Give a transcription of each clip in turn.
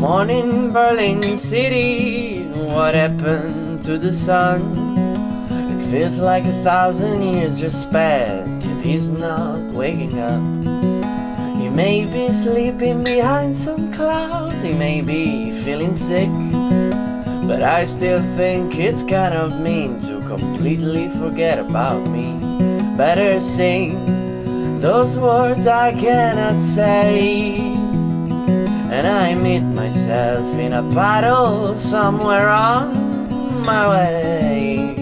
Born in Berlin City, what happened to the sun? It feels like a thousand years just passed, yet he's not waking up. He may be sleeping behind some clouds, he may be feeling sick. But I still think it's kind of mean to completely forget about me. Better sing those words I cannot say. I meet myself in a puddle somewhere on my way.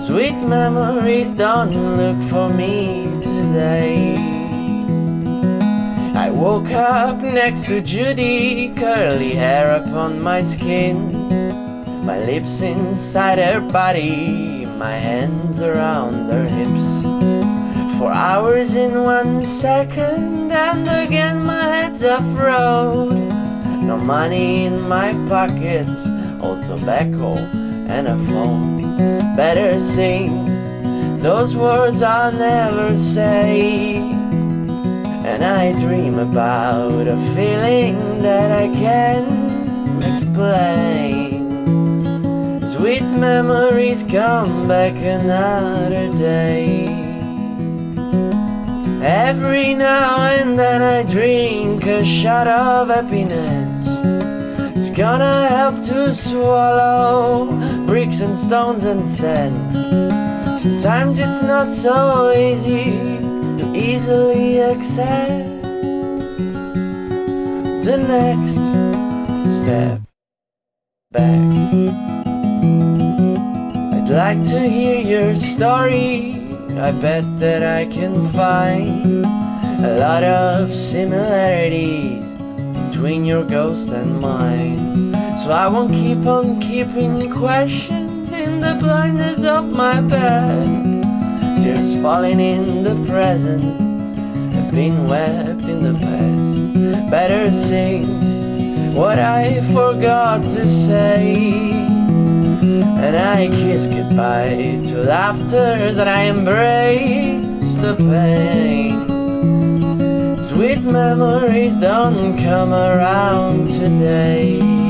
Sweet memories don't look for me today. I woke up next to Judy, curly hair upon my skin. My lips inside her body, my hands around her hips. For hours in one second, and again my off road. No money in my pockets, all tobacco and a phone. Better sing those words I'll never say. And I dream about a feeling that I can't explain. Sweet memories come back another day. Every now and then I drink a shot of happiness. It's gonna help to swallow bricks and stones and sand. Sometimes it's not so easy easily accept the next step back. I'd like to hear your story. I bet that I can find a lot of similarities between your ghost and mine. So I won't keep on keeping questions in the blindness of my bed. Tears falling in the present have been wept in the past. Better sing what I forgot to say. And I kiss goodbye to laughters and I embrace the pain. Sweet memories don't come around today.